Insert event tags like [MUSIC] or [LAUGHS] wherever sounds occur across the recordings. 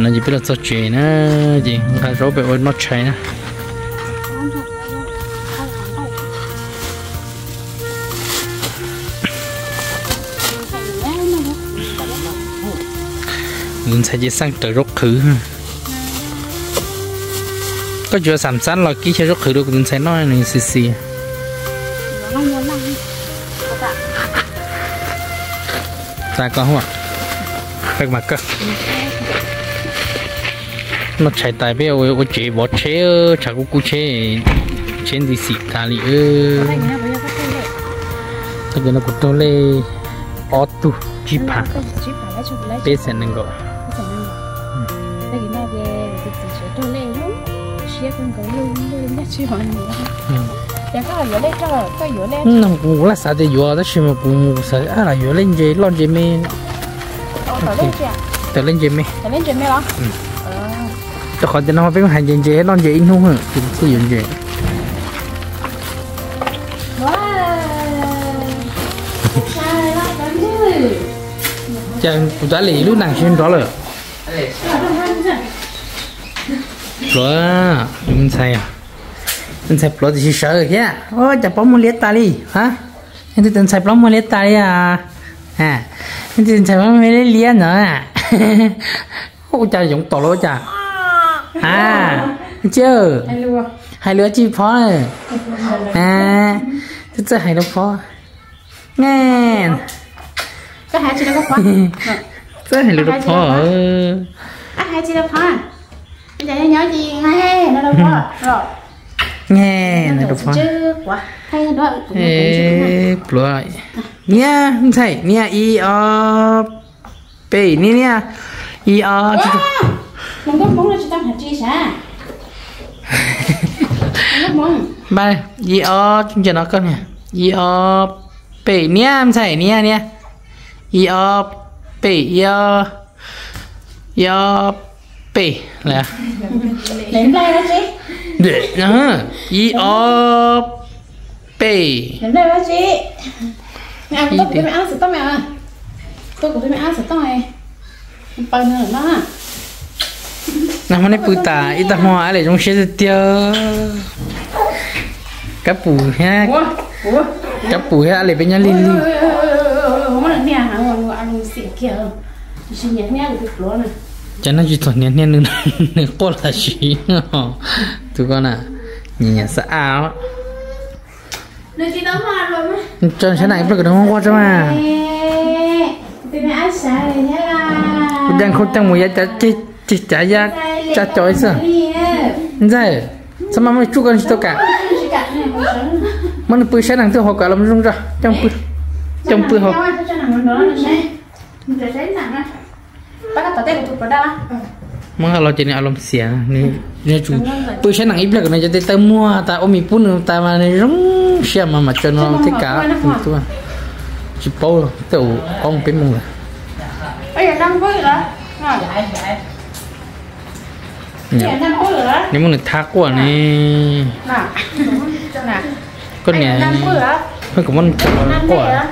nó chỉ biết là cho chuyện á gì cái rốt bị ôi nó chạy nè mình sẽ chỉ sang trời rốt khử có chưa sản sẵn là kia sẽ rốt khử được mình sẽ nói này xì xì. Ta có không ạ? Phải mặc cơ nó chạy tại bây giờ tôi chỉ bỏ chế chả có cú chế trên thì xịt ta li ơ. Tất cả nó cũng tôi lên auto jeep à bé sẽ nên gọi. Nó cũng là sao thì vừa đó chỉ mà cũng sao à là vừa lên gì lon gì mình tự lên gì mình lên trên mẹ đó cho khỏi thì nó phải hành gì lon gì in không hả thì sử dụng gì chẳng cũng đã lì lúc nàng xuyên đó rồi rồi mình sai à? Mình sai plot thì sợ rồi kia. Ôi chả bóng một liệt ta đi hả? Anh thì từng sai bóng một liệt ta đi à? À anh thì sai bóng một liệt nữa à? [LAUGHS] Ôi cha giống tổ lỗi cha à. Chưa hai lứa. Chi phó này à. Thế giờ hai đứa phó. Nghe. Cái hai chị đâu có phá [LAUGHS] thế hai lứa phó ở à? hai chị đâu phá bây giờ nhớ gì? Ngay nó đâu có. Rồi. Nghe này đứa phó. chứ quá. Hay đó ê plot nha không thấy. Nha i o p. Ni nha. i o mình có muốn là chúng ta phải chia sẻ mình có muốn ba i o chúng ta nó con nè i o p nha không thấy nha nha. I o p i o i o p là đây đó chị. Để nó i o p đến đây đó chị. Mẹ ăn tốt mẹ ăn sữa tóc mẹ à tôi của tôi mẹ ăn sữa tóc này bao nữa nó nằm hôm nay bự tà ít ta hoa để trong xe tiêu cá bù ha cá bù ha để bên nhà nhẹ nhẹ này cho nó chỉ toàn nén nén nữa nữa có là gì tụi con à nhìn nhà sợ áo cho thế này giờ nó qua cho mà đang không tăng mùi chả chỉ chỉ chả ra chả chói sao vậy sao mà mới chú con tôi cả? Mà nó bự sáng năng tôi học cả làm rung ra. Trong bự trong bự học bác có tay của tụi đó mà kalau jadi alam sia ni ni tu bự sáng năng ít là cái này jadi tay mua ta ôm pun ta mà này rung sia mà mà cho nó thích cả. à. Chỉ bao tàu ông bên mông là bây giờ năm phút rồi đó bây giờ năm phút rồi đó nếu mà nó thác quá nè con này hơi cũng ăn chả quá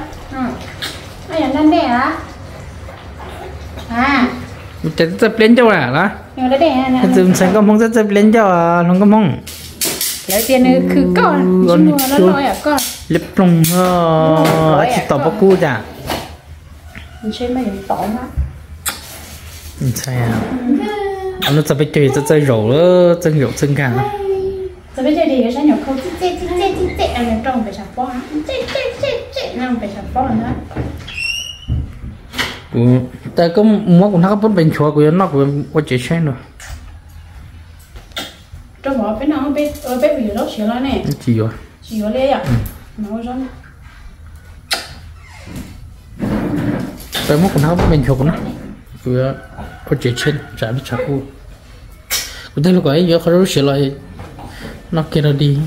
mình chả chụp lên cho à lá chụp sáng con mong chụp lên cho à nó con mong lấy tiền nữa cứ con. Con nó nói à con? lập lòng ờ chỉ tỏ bao cu chả? Mình xem mấy cái tỏ mà mình xem à. 俺们这边对这这肉了，这肉真干了。这边这里有山牛扣，这这这这这，俺们种白小包，这这这这，俺们白小包呢。Ừ, tại có mua cũng nó có bên chùa của nó của của chị xem rồi. Trong đó bên nào bên ở bên bị lốc xíu rồi nè. Chỉ rồi. Chỉ rồi đấy à? Nó rồi. Tại mua cũng nó bên chùa của nó. Của của chị xem, chả biết chả cô thế lúc ấy giờ khó rút sửa lại nó kia nó đi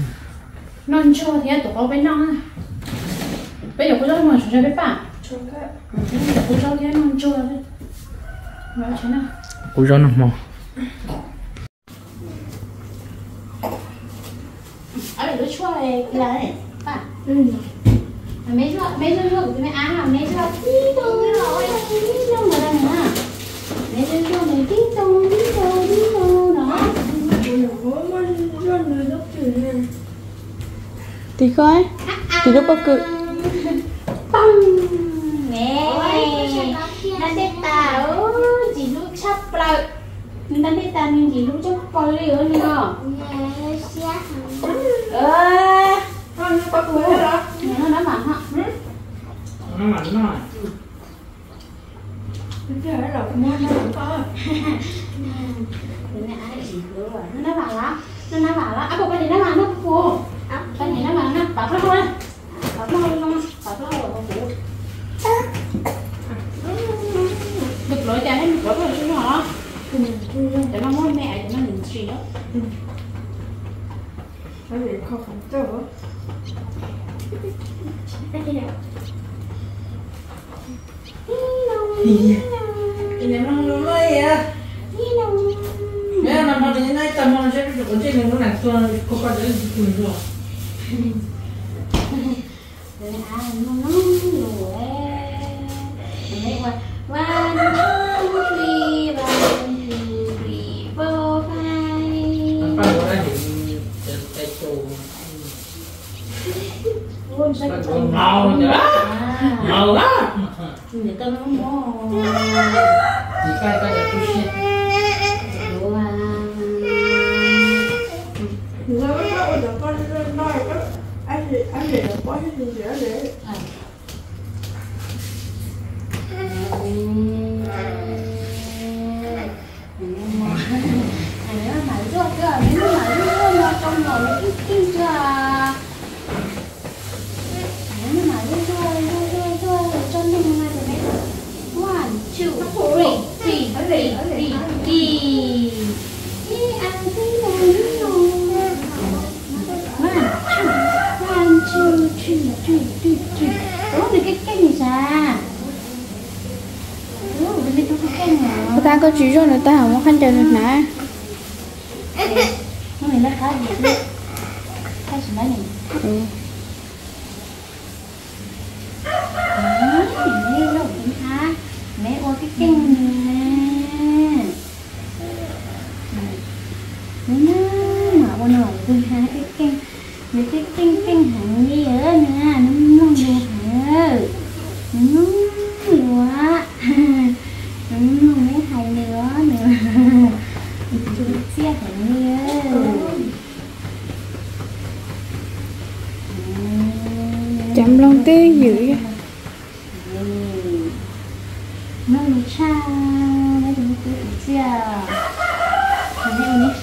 non chua thì tụi có bên non bây giờ cô cho mà chúng ta biết bà chua cái cô cho cái non chua đấy nói thế nào cô cho nó mò ở đây nó chua này là này bà ừ mấy giờ mấy giờ lượng thì mấy á là mấy giờ tí thôi rồi tí đâu mà đây hả mấy giờ lượng này tí tí coi tí lúc bao cự. Nè nó sẽ tạo chỉ lúc chấp lợi nó sẽ tạo những chỉ lúc chấp lợi nữa nè ờ con bao cự rồi. Nó nó mặn hả? Nó mặn rồi. Cái này là mua nó cũng có nó nói bảo là nó nói bảo là à bố bà đi nó làm nó phụ cái này nó bằng nó bằng nó thôi. Bằng nó thôi không bằng nó thôi không chịu được lỗi chả hết được lỗi rồi chứ hả? Để mà muốn mẹ để mà nhìn gì đó. Nó bị khó khăn chứ Ini memang dulu ya. Ya, namanya ini teman saya nó kunci memang nak tuan kau pada itu kunci. để tao nó mò thì cay cay là tôi chết Hãy subscribe cho kênh Ghiền Mì Gõ Để không bỏ lỡ những video hấp dẫn ta có chỉ người ta không có khăn chờ được nè nó mình nó khá gì khá gì đấy này 羽をね。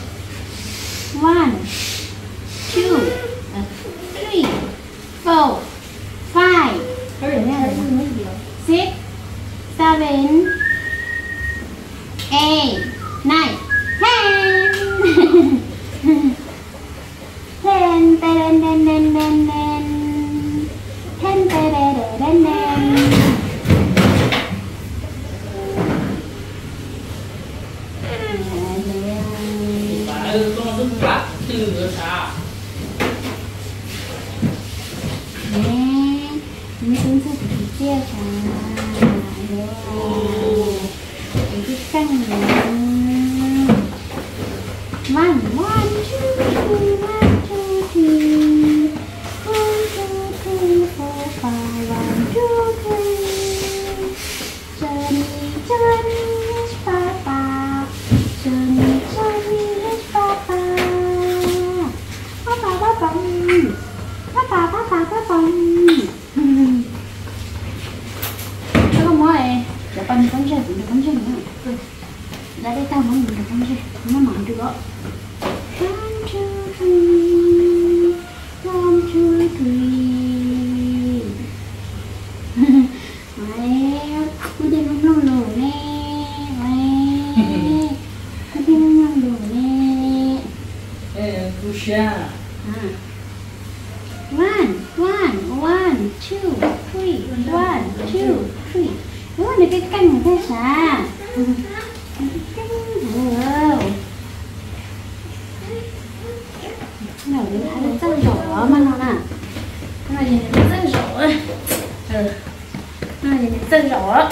Thank you. Two, three, one, two, three. Ủa, này cái canh của thế sao? Wow. Nào đến thái được rất rõ mà nó nè. Cái này ừ. nhìn rất rõ. Ừ. Này nhìn rất rõ.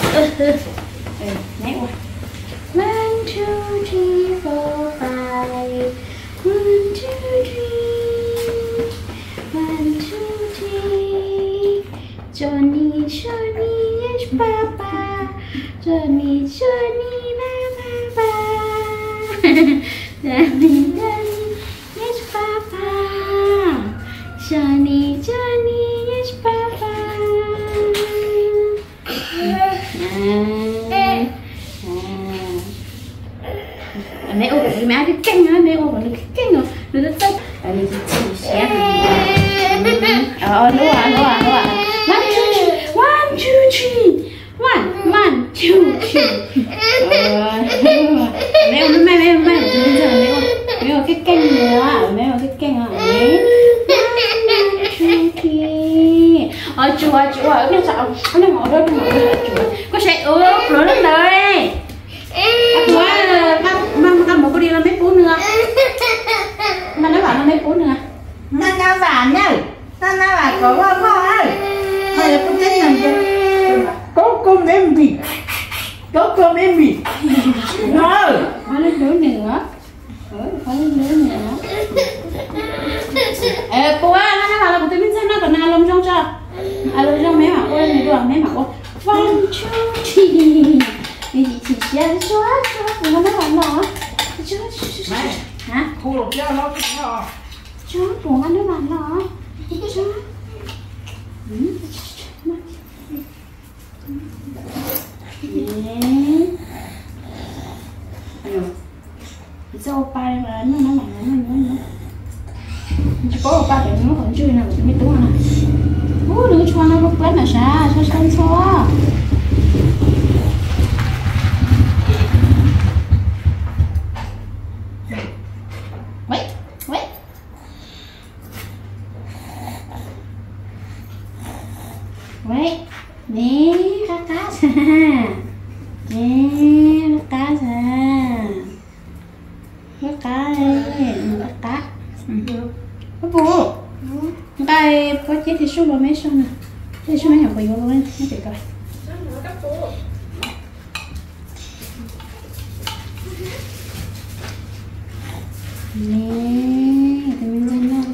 Cái có con em bị nó phải lên nữa. Nữa ừ, phải lên nữa nữa. Ê cô á nó là cô tìm xem nó còn nào lông trong cho. À lông trong mấy mà cô lên được mấy mà cô one two three đi chị chị sẽ số số cô nó là số số hả? khu lục cho nó cái nó số cô nó là số Ayo. Bisa opa yang mana mana mana mana. Chỉ opa để nó còn chơi nào mới đúng à. Ô, đừng cho nó lúc quét mà sao, sao sao sao. Wait, wait. Wait. Nè, cá cá xa. Nè, cá xa. Cá cá đây, cá cá. Có bố. Cái có chế thì số bao mấy số nè. Thế số mấy nhỏ phải vô luôn, nó chỉ coi. Nè, thì mình ra nhau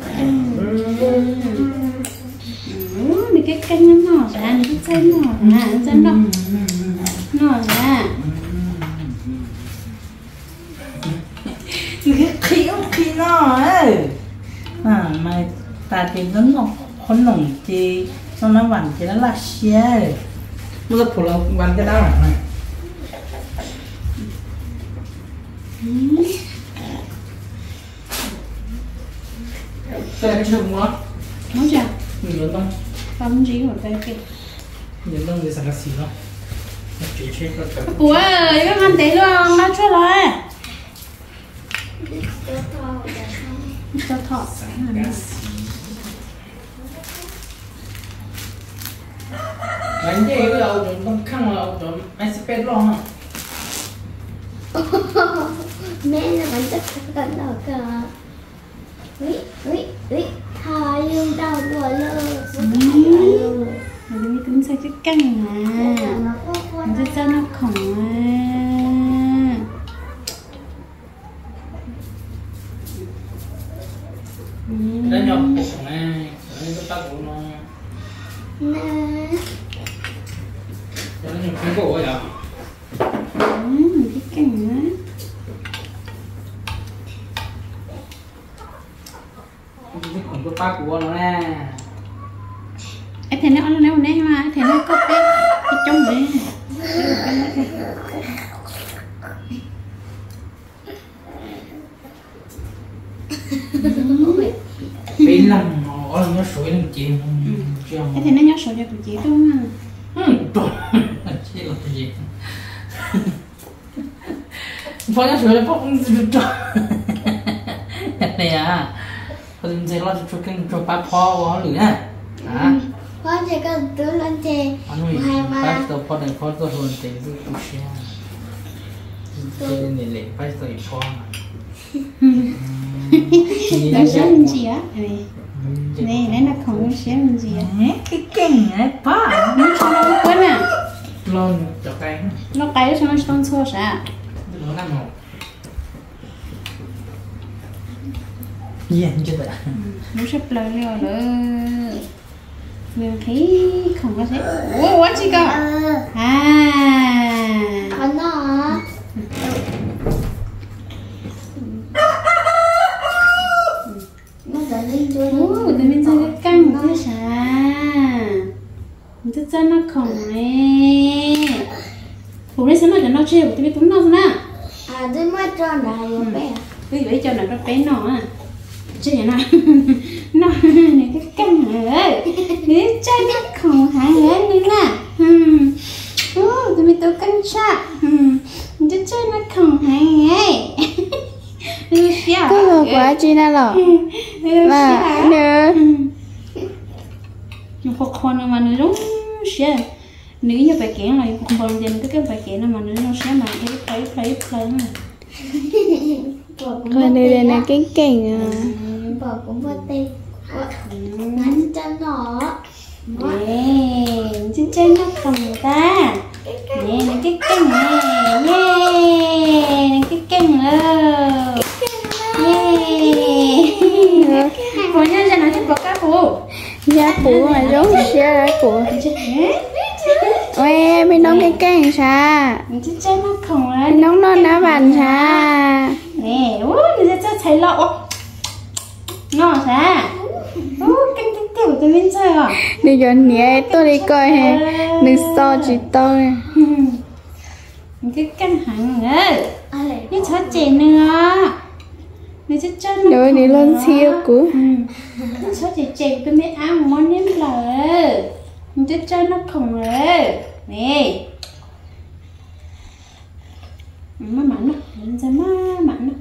Ừ, mình cái canh nó ngọt ra, mình cái canh ngọt ra, nó chân đó. Ngọt ra cái khiếu khi nó ấy à mà ta thì nó ngọc con nồng chi nó nó vằn chi nó là xe nó rất phổ lòng văn cái đó mà Cái này chưa mua Nói chưa? Mình lớn không? Không gì mà tay kia. Lớn không thì cái gì đó Nó chỉ chết cả Ủa, cái con tí luôn, nó chưa rồi. Cho thọ. Bánh gì cái đầu chúng không khăn là chúng sẽ bét lo hả? mẹ là vẫn rất cần ở cả ui ui ui thà lương đau của lơ Mình tính sao cái căng mà. nó có con Mình sẽ cho nó khổng à. Nó nhọc bụng này Nó nhọc tao của nó nè Nó nhọc cái cổ vậy à? Ừ, mình cái căng á. Cái cổ của ba của nó nè Ê, thế nó nó nè mà, thế nó có cái cái trong đấy. Bên lòng nó là nó sủi lên Chưa Ê, thế nó nhớ số cho tụi chị đúng không? Ừ, trời Chết là cái gì Phó nhá sủi không gì trời Này à dình dây lo cho kênh cho ba phó của lửa Hả? con chỉ cần tứ lên ơi, Hai ba. ba tàu phó này phó tôi hồn giúp tôi xe Tôi lên này lệ tàu phó mà Nó sẽ làm gì á? Này, khổng nó sẽ làm gì á? Nè, cái kinh ấy ba Nó nó quên à? Lon cho cái. Nó cái cho nó trong xô sao? Nó nằm ngồi Yên chưa vậy? Nó sẽ play liều nữa. mình thấy không có thấy ủa quá chị cơ à Còn nó Nó giờ lên chưa ủa tụi mình chơi cái căng thế sao mình nó không nè. Ủa đấy sao mà nó chơi tụi mình tụi nó nè. À tôi mới cho này rồi bé. Cái vậy cho nó có bé nó à chơi nè nó này cái căng hả? Cái chơi nó không hả? Hả nữa nè. Ủa tụi mình tụi căng cha. Ừm chơi nó không hả? Hả [LAUGHS] Có ngờ quá chi na lọ Mà nè. nhưng có con mà nó đúng sẽ nữ như bài kể là không còn tiền cái cái bài kể mà nữ nó sẽ mà cái play play play mà. Rồi này đây này kinh kinh à. Bỏ cũng vô tay Ngắn cho nó. Nè trên trên nó không ta. Nè cái căng nè nè cái căng ơ Giá phụ mà giống ra của Ôi, bên nông kinh kinh sao trên trên nó không á Bên nông nó ná bàn sao nè ô người ta thấy lọ sao ô căng căng tiểu tôi bên chơi à Đừng cho nhẹ tôi đi coi hè. Đừng so chỉ tôi. [LAUGHS] Cái căng thẳng nữa cái chó trẻ nữa chết chân. Rồi đi lên siêu của cái chó trẻ trẻ tôi mới ăn món nếm lờ. Chết chân nó khổng rồi. Nè. Má mặn nó lên ra má mặn nó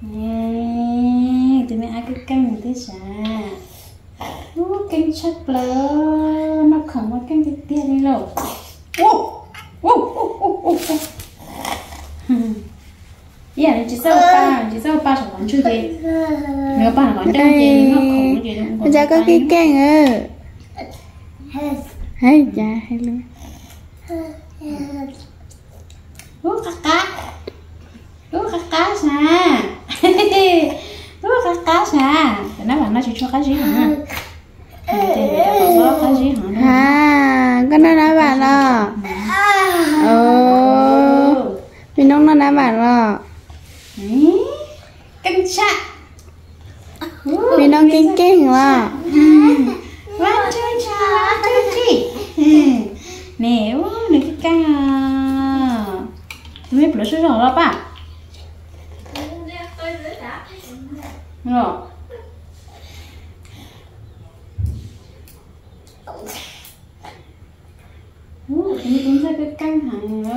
nè tôi mới ăn cái căng như thế sao Ô, căng chắc lờ nó khổng quá căng thì tiền đi lâu ô ô ô ô ô Yeah, chỉ sau ba, sau ba chẳng còn chưa gì. Nếu ba còn trong gì nó khổ gì đâu. Giờ có cái kinh à Hay chà hay luôn Ú cá cá. Ú [LAUGHS] cá cá xa. Ú cá cá. Cái nó bảo nó chỉ cho cá gì hả? Thì thì cho có cá gì hả? À, con nó ná bàn lọ Ồ Bên nông nó ná bàn lọ Căng chạ. Bên nông kinh kinh lọ One, two, three, one, two, three. Nè, ú, này cái căng à. Tụi mình bỏ số rồi đó ba. Rồi. Ủa, Ini cũng ra cái căng thẳng đó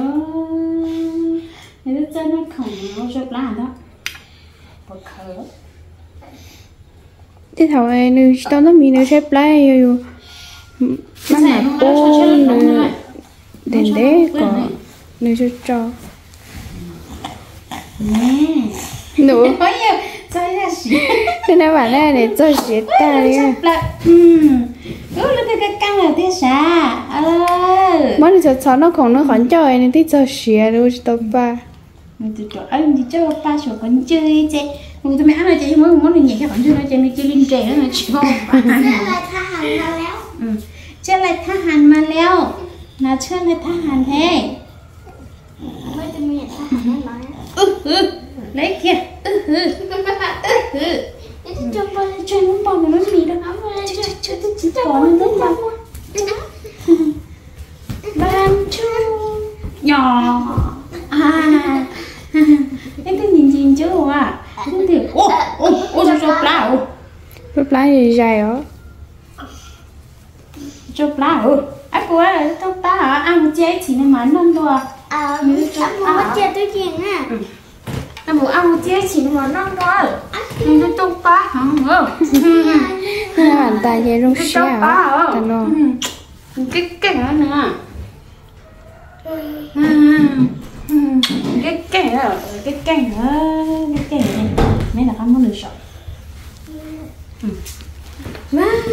Người ta chân nó khổng nó chụp lá đó Bật khờ Thế thảo này nữ tao nó mình nữ xếp lại rồi Mà mà bố nữ Đến đấy. có Nữ cho. Cho Nữ [LAUGHS] [LAUGHS] Thế này bảo là để cho xếp ta đi. Ủa, nó cái căng là thế sao Ờ Mà nữ cho cháu nó không nó khỏi cho anh thì cho xếp rồi cho ba mình tụi chỗ anh đi chơi ba chỗ còn chơi chứ mình tụi mẹ ăn là chơi mỗi món này nhảy cái còn chơi nó chơi nó chơi linh trẻ nó hành mà léo. Chơi lại tha hàn mà leo là chơi lại tha hàn thế. Tôi nó nói ừ ừ. Lấy kia. Ừ ừ. Ừ ừ. Cho ba chơi nó bò nó mì đâu. Chơi chơi tôi chỉ bò nó lớn đâu. [LAUGHS] [LAUGHS] Ban chu nhỏ à em cứ nhìn nhìn chứ à không thì ô ô ô sao sao lao Lại thì dài đó chụp lá ừ à cô ấy chụp lá à ăn chế chỉ nên mà non thôi À, mình có chơi tôi chuyện à à bố ăn chế chỉ nên mà non thôi mình cứ chụp lá hả? Ừ [LAUGHS] Thế là bàn tay dây rung chụp xếp lá á ừ. Nó cái cái nữa nè? Cái cái nữa cái cái nữa cái cái này mấy là không có được sợ one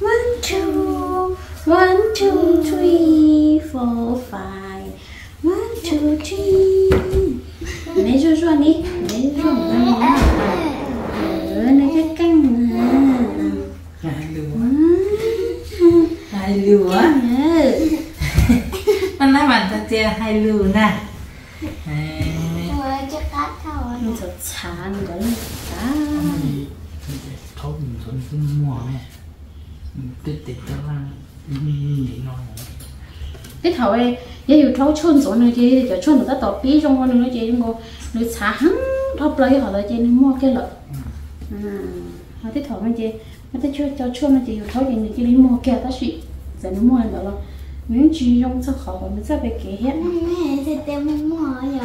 one two one two three four five one two three mấy chú xuân đi mấy chú xuân đi ừ này cái canh nè lưu á nhớ nó nói bạn ta chơi hay lưu nè À, Ôi, chắc cắt thôi. nó thật chán có lúc chán thôi mình vẫn cứ mua nè tết tết cho lang để nói cái thầu ấy giờ อยู่ thấu chôn số nữa chứ giờ chôn được tao bí trong con nữa chứ trong nữa xả hắn thóc lấy họ là chứ nó mua cái lợi à mà cái thầu nó chứ mà cái cho cho chôn nó chỉ อยู่ thấu thì chỉ đi mua cái ta chỉ giờ nó mua được rồi nếu chỉ cho họ còn nó sẽ bị kế hết Mẹ thì tem mua vậy.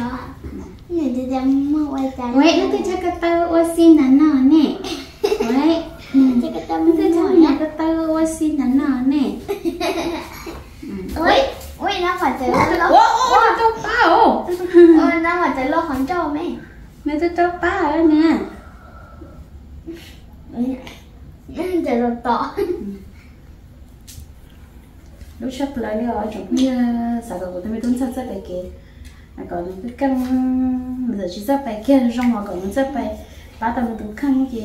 Mẹ thì tem mua quay trái. vậy nó cứ cho cái tơ ô xin nó nọ nè vậy Chắc cái tem nó cứ cho nhà cái tơ ô xin nó nọ nè Ôi, ôi, nó phải tới lô. Ô ô đâu bao Ôi, nó phải tới lô khoảng trâu mẹ. mẹ tôi đâu bao rồi nè [LAUGHS] Chờ [LAUGHS] rồi tỏ. lúc ở trong cái sản phẩm của tôi mới tuân sát sát bài kia. Mà còn cái căn giờ chỉ bài kia trong mà còn sát bài bắt đầu mình khăn gì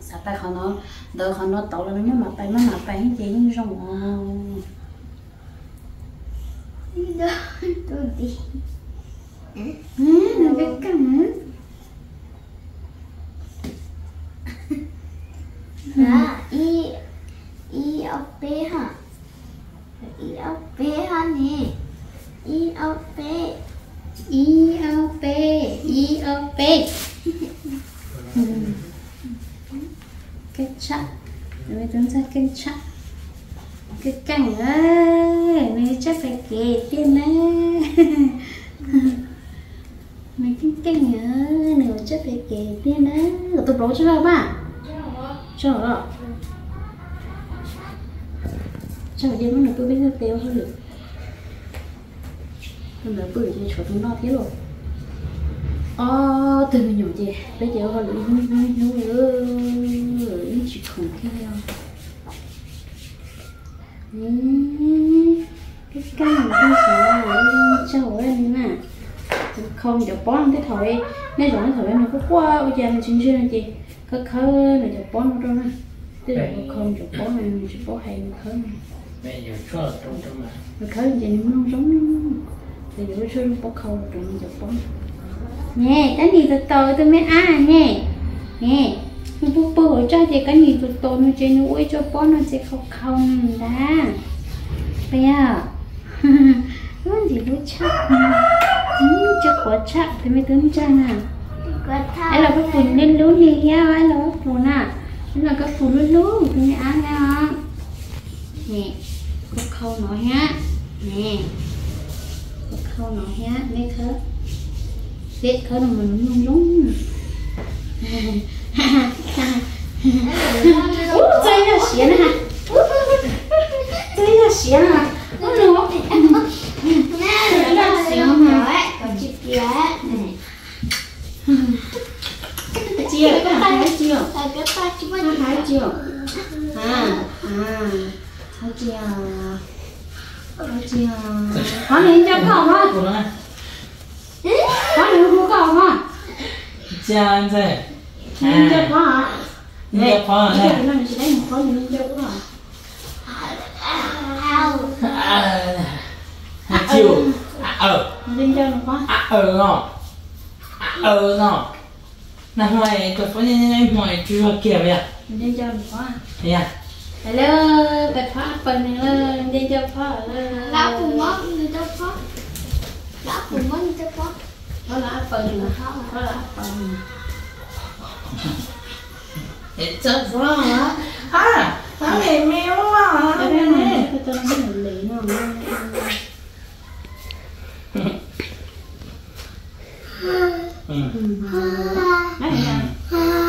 sát bài họ nó. Đỡ họ nó tàu là nó mà bài mà mà bài gì trong Đi đâu? Tôi đi. ừ là cái căn Đó, y y ở bé hả? Y ở bé hả nè? Y ở bé. i o p i o p cái chặt rồi mới tuân sát cái chặt cái cẳng ơi này chắc phải kể tiền nè mấy cái cẳng ơi này chắc phải kể tiền nè bố chưa ba chưa rồi chắc phải đi mất tôi biết tiêu hơn được. Mà bữa giờ chỗ chúng nó thế rồi. Ờ từ nhỏ gì bây giờ họ lưỡi nuôi nuôi nuôi lưỡi chỉ khủng kia cái căn này không sợ em nè. Không được bón cái thời nên rồi cái thời nó có qua bây giờ mình chính chưa gì có khơi này được bón nó đâu nè tức là không được bón này mình chỉ bón hay mình này. Mẹ giờ cho trong trong mà. Mình khơi vậy nó không giống thì đứa chơi bó khâu rồi mình được bó. Nè cái gì từ từ tôi mới ăn nè. Nè mình bố bố hỗ trợ thì cái gì từ từ nó chơi nó uống cho bó nó sẽ không khâu nữa đã bây giờ. [LAUGHS] Cái gì đứa chắc ừ, chưa có chắc thì mới tính cha nè Có thao. ấy là cái phun lên lú đi nha ấy là cái phun à ấy là cái phun lên lú thì mới ăn nha nè có khâu nó ha nè có khâu nó ha nè khớ biết khớ là mình lung lung Ủa, chơi ra xỉa nè chơi ra xỉa nè nó nữa Nè, nó xíu rồi. Có chữ chia cái hai chia hai chia à à hai chia hai chia có nên cho cậu không có nên không cậu không anh thế nên cho có hả Nên cho có hả? Bây lấy một con nên cho có hả à chiều à ờ nên cho nó có à ờ nó à ờ nó nè ngoài tôi phải ngoài chưa kia vậy à? Nên cho nó có vậy à? Hello bạch phá phần này lên nên cho có Lão cùng ngó người ta có. Lão cùng ngó người ta có. có là phần có là phần. It's à thằng này mèo à này nó 嗯。来、嗯，你、嗯、嗯